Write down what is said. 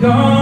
gone